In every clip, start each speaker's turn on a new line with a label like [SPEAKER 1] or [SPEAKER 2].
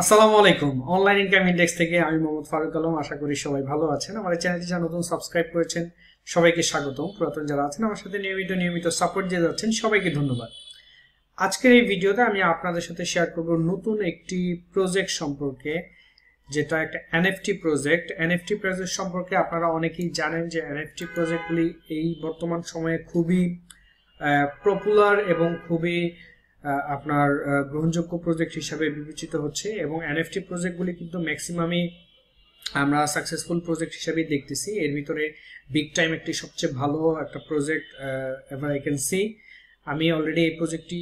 [SPEAKER 1] আসসালামু আলাইকুম। Online income index থেকে আমি মোহাম্মদ ফারুক আলম। আশা করি সবাই ভালো আছেন। আমার চ্যানেলটি যারা নতুন সাবস্ক্রাইব করেছেন, সবাইকে স্বাগতম। পুরাতন যারা আছেন, আমার সাথে নিয়মিত নিয়মিত সাপোর্ট দিয়ে যাচ্ছেন, সবাইকে ধন্যবাদ। আজকের এই ভিডিওতে আমি আপনাদের সাথে শেয়ার করব নতুন একটি প্রজেক্ট সম্পর্কে, যেটা একটা এনএফটি প্রজেক্ট এনএফটি প্রজেক্ট সম্পর্কে আপনারা অনেকেই জানেন যে এনএফটি প্রজেক্টগুলি এই বর্তমান সময়ে খুবই পপুলার এবং খুবই আপনার গ্রহণযোগ্য প্রজেক্ট হিসাবে বিবেচিত হচ্ছে এবং এনএফটি প্রজেক্টগুলি কিন্তু ম্যাক্সিমামই আমরা সাকসেসফুল প্রজেক্ট হিসাবেই দেখতেছি। এর ভিতরে বিগ টাইম একটি সবচেয়ে ভালো একটা project ever I can see আমি অলরেডি এই প্রজেক্টটি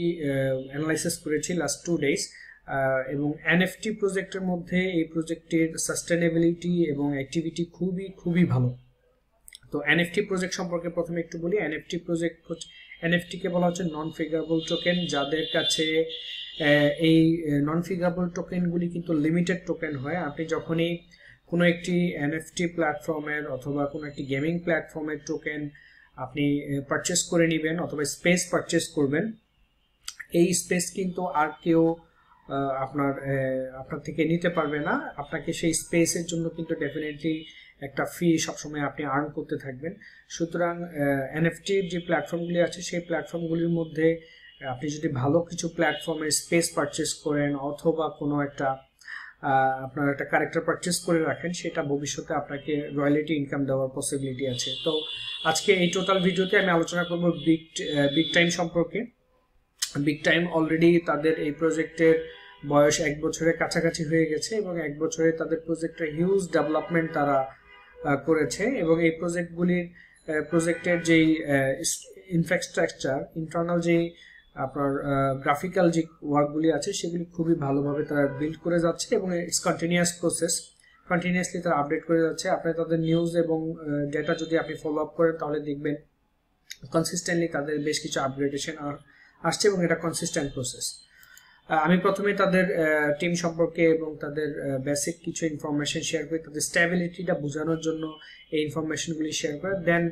[SPEAKER 1] অ্যানালাইসিস করেছি লাস্ট টু ডেজ এবং এনএফটি প্রজেক্টের মধ্যে এই প্রজেক্টের সাস্টেনেবিলিটি এবং অ্যাক্টিভিটি খুবই খুবই ভালো। তো এনএফটি প্রজেক্ট সম্পর্কে প্রথমে একটু বলি। এনএফটি প্রজেক্ট এনএফটিকে বলা হচ্ছে নন ফিগারেবল টোকেন যাদের কাছে এই নন ফিগারেবল টোকেনগুলি কিন্তু লিমিটেড টোকেন হয়। আপনি যখনই কোনো একটি এনএফটি প্ল্যাটফর্মের অথবা কোনো একটি গেমিং প্ল্যাটফর্মের টোকেন আপনি পারচেস করে নেবেন অথবা স্পেস পারচেস করবেন, এই স্পেস কিন্তু আর কেউ আপনার আপনার থেকে নিতে পারবে না। আপনাকে সেই স্পেসের জন্য কিন্তু ডেফিনেটলি একটা ফি সবসময় আপনি আর্ন করতে থাকবেন। সুতরাং এনএফটির যে প্ল্যাটফর্মগুলি আছে, সেই প্ল্যাটফর্মগুলির মধ্যে আপনি যদি ভালো কিছু প্ল্যাটফর্মে স্পেস পারচেস করেন অথবা কোনো একটা আপনার একটা ক্যারেক্টার পারচেস করে রাখেন, সেটা ভবিষ্যতে আপনাকে রয়্যালিটি ইনকাম দেওয়ার পসিবিলিটি আছে। তো, আজকে এই টোটাল ভিডিওতে আমি আলোচনা করব বিগ বিগ টাইম সম্পর্কে। বিগ টাইম অলরেডি তাদের এই প্রজেক্টের বয়স এক বছরের কাছাকাছি হয়ে গেছে এবং এক বছরে তাদের প্রজেক্টের হিউজ ডেভেলপমেন্ট তারা করেছে এবং এই প্রজেক্টগুলির প্রজেক্টের যেই ইনফ্রাস্ট্রাকচার ইন্টারনাল যেই, আপনার গ্রাফিক্যাল যে ওয়ার্কগুলি আছে সেগুলি খুবই ভালোভাবে তারা বিল্ড করে যাচ্ছে এবং ইটস কন্টিনিউয়াস প্রসেস কন্টিনিউয়াসলি তারা আপডেট করে যাচ্ছে। আপনি তাদের নিউজ এবং ডেটা যদি আপনি ফলো আপ করেন তাহলে দেখবেন কনসিস্টেন্টলি তাদের বেশ কিছু আপগ্রেডেশন আসছে এবং এটা কনসিস্টেন্ট প্রসেস আমি প্রথমে তাদের টিম সম্পর্কে এবং তাদের বেসিক কিছু ইনফরমেশন শেয়ার করি, তাদের স্ট্যাবিলিটিটা বোঝানোর জন্য এই ইনফরমেশনগুলি শেয়ার করে। দেন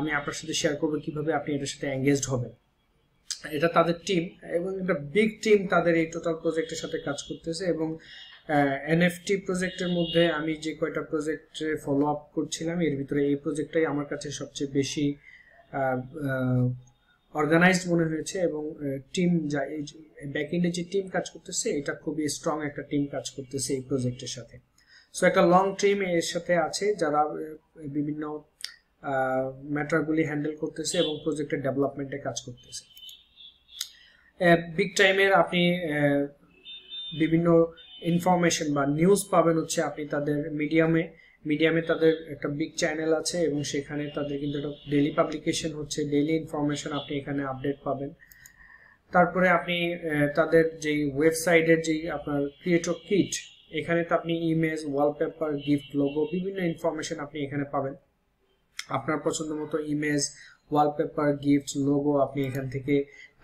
[SPEAKER 1] আমি আপনার সাথে শেয়ার করব কীভাবে আপনি এটার সাথে এঙ্গেজড হবেন। এটা তাদের টিম এবং একটা বিগ টিম তাদের এই টোটাল প্রজেক্টের সাথে কাজ করতেছে এবং এনএফটি প্রজেক্টের মধ্যে আমি যে কয়টা প্রজেক্টে ফলো আপ করছিলাম, এর ভিতরে এই প্রজেক্টটাই আমার কাছে সবচেয়ে বেশি অর্গানাইজড মনে হয়েছে এবং টিম যা এই ব্যাকএন্ডে যে টিম কাজ করতেছে, এটা খুবই স্ট্রং একটা টিম কাজ করতেছে এই প্রজেক্টের সাথে। সো একটা লং টিম এর সাথে আছে যারা বিভিন্ন ম্যাটারগুলি হ্যান্ডেল করতেছে এবং প্রজেক্টের ডেভেলপমেন্টে কাজ করতেছে। বিগ টাইমের আপনি বিভিন্ন ইনফরমেশন বা নিউজ পাবেন হচ্ছে আপনি তাদের মিডিয়ামে মিডিয়ামে তাদের একটা বিগ চ্যানেল আছে এবং সেখানে তাদের কিন্তু একটা ডেলি পাবলিকেশন হচ্ছে। ডেলি ইনফরমেশন আপনি এখানে আপডেট পাবেন। তারপরে আপনি তাদের যেই ওয়েবসাইটের যেই আপনার ক্রিয়েটর কিট এখানে তো আপনি ইমেজ ওয়ালপেপার গিফট লোগো বিভিন্ন ইনফরমেশন আপনি এখানে পাবেন। আপনার পছন্দ মতো ইমেজ ওয়ালপেপার গিফট লোগো আপনি এখান থেকে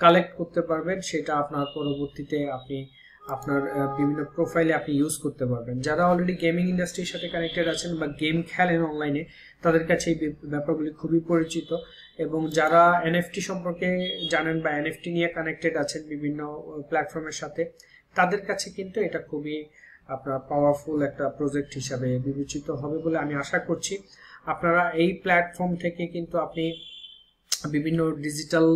[SPEAKER 1] কালেক্ট করতে পারবেন। সেটা আপনার পরবর্তীতে আপনি আপনার বিভিন্ন প্রোফাইলে আপনি ইউজ করতে পারবেন। যারা অলরেডি গেমিং ইন্ডাস্ট্রির সাথে কানেক্টেড আছেন বা গেম খেলেন অনলাইনে তাদের কাছে এই ব্যাপারগুলি খুবই পরিচিত এবং যারা এনএফটি সম্পর্কে জানেন বা এনএফটি নিয়ে কানেক্টেড আছেন বিভিন্ন প্ল্যাটফর্মের সাথে, তাদের কাছে কিন্তু এটা খুবই, আপনার পাওয়ারফুল একটা প্রজেক্ট হিসাবে বিবেচিত হবে বলে আমি আশা করছি। আপনারা এই প্ল্যাটফর্ম থেকে কিন্তু আপনি বিভিন্ন ডিজিটাল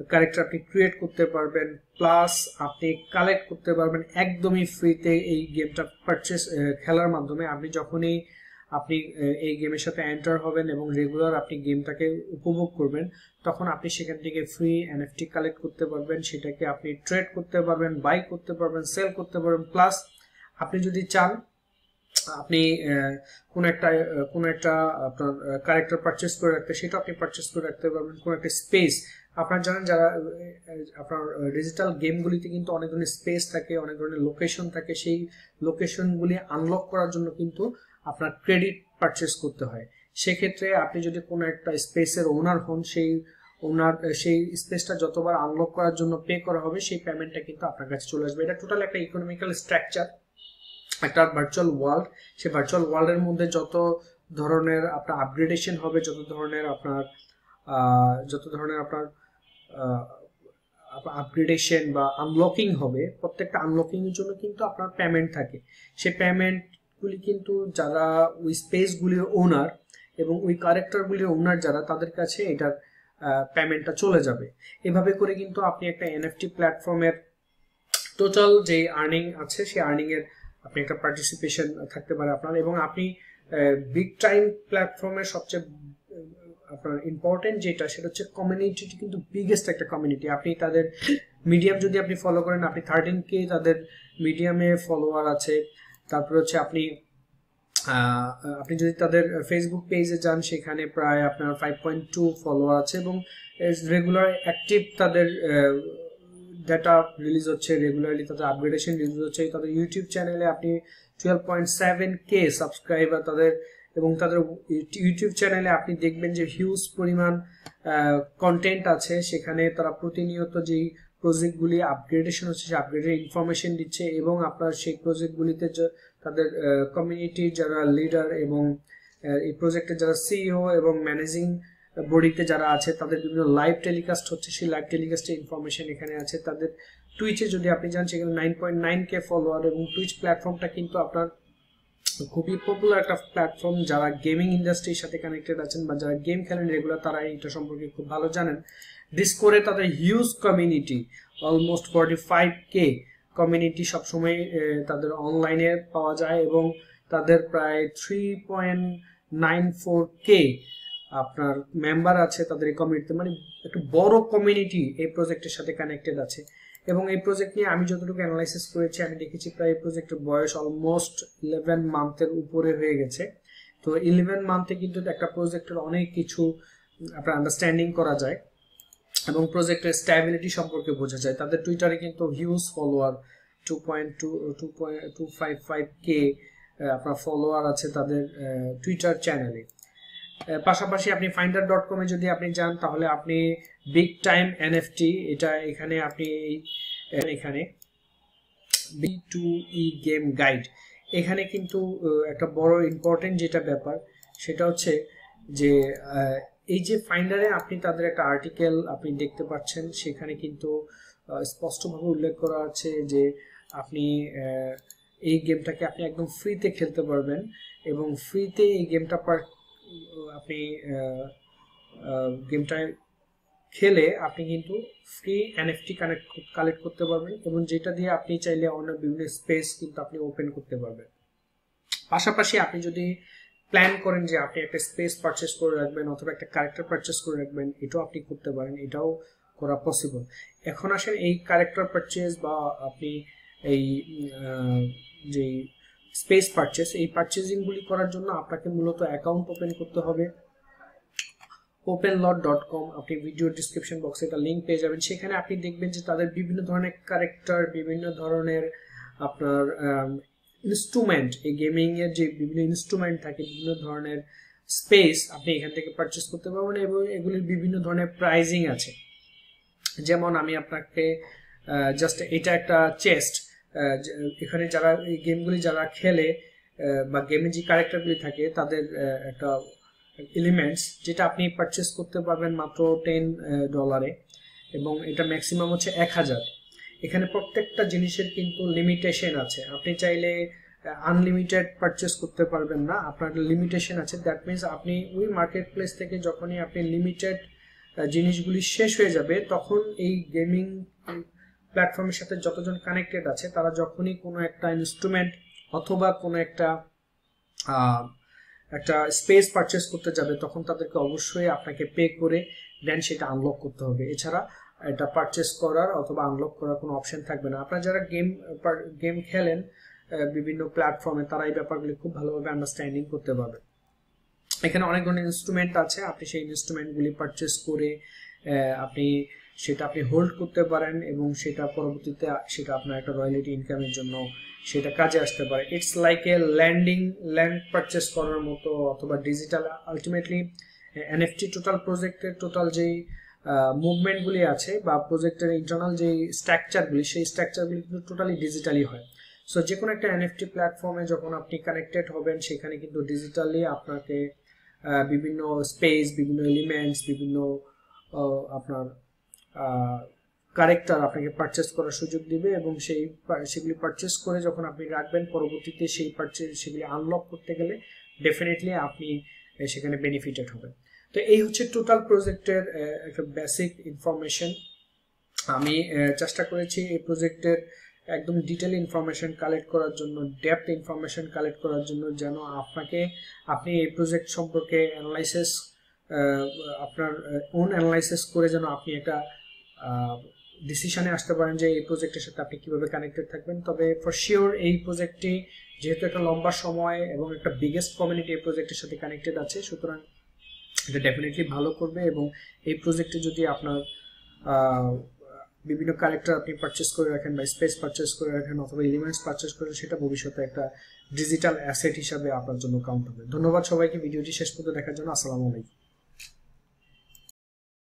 [SPEAKER 1] ক্যারেক্টার আপনি ক্রিয়েট করতে পারবেন প্লাস আপনি কালেক্ট করতে পারবেন একদমই ফ্রিতে এই গেমটা পারচেস খেলার মাধ্যমে। আপনি যখনই আপনি এই গেমের সাথে এন্টার হবেন এবং রেগুলার আপনি গেমটাকে উপভোগ করবেন, তখন আপনি সেখান থেকে ফ্রি এনএফটি কালেক্ট করতে পারবেন। সেটাকে আপনি ট্রেড করতে পারবেন বাই করতে পারবেন সেল করতে পারবেন প্লাস আপনি যদি চান, আপনি কোন একটা কোন একটা আপনার ক্যারেক্টার পারচেস করে রাখতে সেটা আপনি পারচেস করে রাখতে পারবেন। কোন একটা স্পেস আপনারা জানেন যারা আপনার ডিজিটাল গেমগুলিতে কিন্তু অনেক ধরনের স্পেস থাকে, অনেক ধরনের লোকেশন থাকে, সেই লোকেশনগুলি আনলক করার জন্য কিন্তু আপনার ক্রেডিট পারচেস করতে হয়। সেক্ষেত্রে আপনি যদি কোনো একটা স্পেসের ওনার হন, সেই ওনার সেই স্পেসটা যতবার আনলক করার জন্য পে করা হবে, সেই পেমেন্টটা কিন্তু আপনার কাছে চলে আসবে। এটা টোটাল একটা ইকোনমিক্যাল স্ট্রাকচার একটা ভার্চুয়াল ওয়ার্ল্ড সেই ভার্চুয়াল ওয়ার্ল্ডের মধ্যে যত ধরনের আপনার আপগ্রেডেশন হবে, যত ধরনের আপনার যত ধরনের আপনার আপগ্রেডেশন বা আনলকিং হবে, প্রত্যেকটা আনলকিং এর জন্য কিন্তু আপনার পেমেন্ট থাকে। সেই পেমেন্টগুলি কিন্তু যারা ওই স্পেসগুলির ওনার এবং ওই ক্যারেক্টারগুলির ওনার যারা, তাদের কাছে এটার পেমেন্টটা চলে যাবে। এভাবে করে কিন্তু আপনি একটা এনএফটি প্ল্যাটফর্মের টোটাল যে আর্নিং আছে, সেই আর্নিং এর আপনি একটা পার্টিসিপেশন থাকতে পারে আপনার। এবং আপনি বিগ টাইম প্ল্যাটফর্মের সবচেয়ে আপনার ইম্পর্টেন্ট যেটা, সেটা হচ্ছে কমিউনিটি কিন্তু বিগেস্ট একটা কমিউনিটি আপনি তাদের মিডিয়াম যদি আপনি ফলো করেন, আপনি থার্টিন কে তাদের মিডিয়ামে ফলোয়ার আছে। তারপর হচ্ছে আপনি আপনি যদি তাদের ফেসবুক পেজে যান, সেখানে প্রায় আপনার ফাইভ পয়েন্ট টু ফলোয়ার আছে এবং রেগুলার অ্যাক্টিভ তাদের ডেটা রিলিজ হচ্ছে রেগুলারলি তাদের আপগ্রেডেশন রিলিজ হচ্ছে। তাদের ইউটিউব চ্যানেলে আপনি twelve point seven K subscriber তাদের এবং তাদের ইউটিউব চ্যানেলে আপনি দেখবেন যে হিউজ পরিমাণ কন্টেন্ট আছে। সেখানে তারা প্রতিনিয়ত যেই প্রজেক্টগুলি আপগ্রেডেশন হচ্ছে, সেই আপগ্রেডের ইনফরমেশন দিচ্ছে এবং আপনার সেই প্রজেক্টগুলিতে তাদের কমিউনিটির যারা লিডার এবং এই প্রজেক্টের যারা সিইও এবং ম্যানেজিং বডিতে যারা আছে, তাদের বিভিন্ন লাইভ টেলিকাস্ট হচ্ছে। সেই লাইভ টেলিকাস্টের ইনফরমেশন এখানে আছে। তাদের টুইচে যদি আপনি যান, সেখানে nine point nine K follower এবং টুইচ প্ল্যাটফর্মটা কিন্তু আপনার খুবই পপুলার একটা প্ল্যাটফর্ম যারা গেমিং ইন্ডাস্ট্রির সাথে কানেক্টেড আছেন বা যারা গেম খেলেন রেগুলার তারা এটা সম্পর্কে খুব ভালো জানেন। ডিসকোরে তাদের huge community almost forty five K community সবসময় তাদের অনলাইনে পাওয়া যায় এবং তাদের প্রায় three point nine four K আপনার মেম্বার আছে তাদের এই কমিউনিটিতে মানে একটু বড় কমিউনিটি এই প্রজেক্টের সাথে কানেক্টেড আছে। এবং এই প্রজেক্ট নিয়ে আমি যতটুকু অ্যানালাইসিস করেছি, আমি দেখেছি প্রায় এই প্রজেক্টের বয়স অলমোস্ট ইলেভেন মান্থের উপরে হয়ে গেছে। তো ইলেভেন মান্থে কিন্তু একটা প্রজেক্টের অনেক কিছু আপনার আন্ডারস্ট্যান্ডিং করা যায় এবং প্রজেক্টের স্ট্যাবিলিটি সম্পর্কে বোঝা যায়। তাদের টুইটারে কিন্তু huge follower two point two two point two five five K আপনার ফলোয়ার আছে তাদের টুইটার চ্যানেলে পাশাপাশি আপনি ফাইন্ডার ডট কমে যদি আপনি যান, তাহলে আপনি বিগ টাইম এনএফটি এটা এখানে আপনি এখানে B two E game guide এখানে কিন্তু একটা বড় ইম্পর্টেন্ট যেটা ব্যাপার, সেটা হচ্ছে যে এই যে ফাইন্ডারে আপনি তাদের একটা আর্টিকেল আপনি দেখতে পাচ্ছেন, সেখানে কিন্তু স্পষ্টভাবে উল্লেখ করা আছে যে আপনি এই গেমটাকে আপনি একদম ফ্রিতে খেলতে পারবেন এবং ফ্রিতে এই গেমটা আপনি গেমটা খেলে আপনি কিন্তু ফ্রি এনএফটি কানেক্ট কালেক্ট করতে পারবেন এবং যেটা দিয়ে আপনি চাইলে অন্য বিভিন্ন স্পেস কিন্তু আপনি ওপেন করতে পারবেন। পাশাপাশি আপনি যদি প্ল্যান করেন যে আপনি একটা স্পেস পারচেস করে রাখবেন অথবা একটা ক্যারেক্টার পারচেস করে রাখবেন, এটাও আপনি করতে পারেন, এটাও করা পসিবল এখন আসেন এই ক্যারেক্টার পারচেস বা আপনি এই যে স্পেস পারচেস এই পারচেজিংগুলি করার জন্য আপনাকে মূলত অ্যাকাউন্ট ওপেন করতে হবে। ওপেন লট ডট কম আপনি ভিডিও ডিসক্রিপশন বক্সে একটা লিঙ্ক পেয়ে যাবেন। সেখানে আপনি দেখবেন যে তাদের বিভিন্ন ধরনের ক্যারেক্টার বিভিন্ন ধরনের আপনার ইনস্ট্রুমেন্ট এই গেমিং এর যে বিভিন্ন ইনস্ট্রুমেন্ট থাকে, বিভিন্ন ধরনের স্পেস আপনি এখান থেকে পারচেস করতে পারবেন এবং এগুলির বিভিন্ন ধরনের প্রাইজিং আছে। যেমন আমি আপনাকে জাস্ট এটা একটা চেস্ট এখানে যারা এই গেমগুলি যারা খেলে বা গেমে যে ক্যারেক্টারগুলি থাকে, তাদের একটা এলিমেন্টস যেটা আপনি পারচেস করতে পারবেন মাত্র টেন ডলারে এবং এটা ম্যাক্সিমাম হচ্ছে এক হাজার। এখানে প্রত্যেকটা জিনিসের কিন্তু লিমিটেশন আছে। আপনি চাইলে আনলিমিটেড পারচেস করতে পারবেন না। আপনার লিমিটেশন আছে। দ্যাট মিনস আপনি ওই মার্কেট প্লেস থেকে যখনই আপনি লিমিটেড জিনিসগুলি শেষ হয়ে যাবে, তখন এই গেমিং প্ল্যাটফর্মের সাথে যতজন কানেক্টেড আছে, তারা যখনই কোনো একটা ইনস্ট্রুমেন্ট অথবা কোনো একটা একটা স্পেস পারচেস করতে যাবে, তখন তাদেরকে অবশ্যই আপনাকে পে করে দেন সেটা আনলক করতে হবে। এছাড়া এটা পারচেস করার অথবা আনলক করার কোনো অপশন থাকবে না। আপনারা যারা গেম গেম খেলেন বিভিন্ন প্ল্যাটফর্মে তারা এই ব্যাপারগুলি খুব ভালোভাবে আন্ডারস্ট্যান্ডিং করতে পারবে। এখানে অনেক ধরনের ইনস্ট্রুমেন্ট আছে। আপনি সেই ইনস্ট্রুমেন্টগুলি পারচেস করে আপনি সেটা আপনি হোল্ড করতে পারেন এবং সেটা পরবর্তীতে সেটা আপনার একটা রয়্যালিটি ইনকামের জন্য সেটা কাজে আসতে পারে। It's like a landing land purchase করার মতো অথবা ডিজিটাল আলটিমেটলি এনএফটি টোটাল প্রজেক্টের টোটাল যেই মুভমেন্টগুলি আছে বা প্রজেক্টের ইন্টারনাল যে স্ট্রাকচারগুলি সেই স্ট্রাকচারগুলি কিন্তু টোটালি ডিজিটালি হয়। সো যে কোনো একটা এনএফটি প্ল্যাটফর্মে যখন আপনি কানেক্টেড হবেন, সেখানে কিন্তু ডিজিটালি আপনাকে বিভিন্ন স্পেস বিভিন্ন এলিমেন্টস বিভিন্ন আপনার কারেক্টার আপনাকে পারচেস করার সুযোগ দিবে এবং সেই সেগুলি পারচেস করে যখন আপনি রাখবেন, পরবর্তীতে সেই পারচেস সেগুলি আনলক করতে গেলে ডেফিনেটলি আপনি সেখানে বেনিফিটেড হবেন। তো এই হচ্ছে টোটাল প্রজেক্টের একটা বেসিক ইনফরমেশন আমি চেষ্টা করেছি এই প্রজেক্টের একদম ডিটেল ইনফরমেশন কালেক্ট করার জন্য ডেপথ ইনফরমেশন কালেক্ট করার জন্য যেন আপনাকে, আপনি এই প্রজেক্ট সম্পর্কে অ্যানালাইসিস আপনার ওন অ্যানালাইসিস করে যেন আপনি একটা ডিসিশনে আসতে পারেন যে এই প্রজেক্টের সাথে আপনি কীভাবে কানেক্টেড থাকবেন। তবে ফর শিওর এই প্রজেক্টটি যেহেতু একটা লম্বা সময় এবং একটা বিগেস্ট কমিউনিটি এই প্রজেক্টের সাথে কানেক্টেড আছে, সুতরাং এটা ডেফিনেটলি ভালো করবে এবং এই প্রজেক্টে যদি আপনার বিভিন্ন ক্যারেক্টার আপনি পারচেস করে রাখেন বা স্পেস পারচেস করে রাখেন অথবা এলিমেন্টস পারচেস করে সেটা ভবিষ্যতে একটা ডিজিটাল অ্যাসেট হিসাবে আপনার জন্য কাউন্ট হবে। ধন্যবাদ সবাইকে, ভিডিওটি শেষ পর্যন্ত দেখার জন্য। আসসালামু আলাইকুম।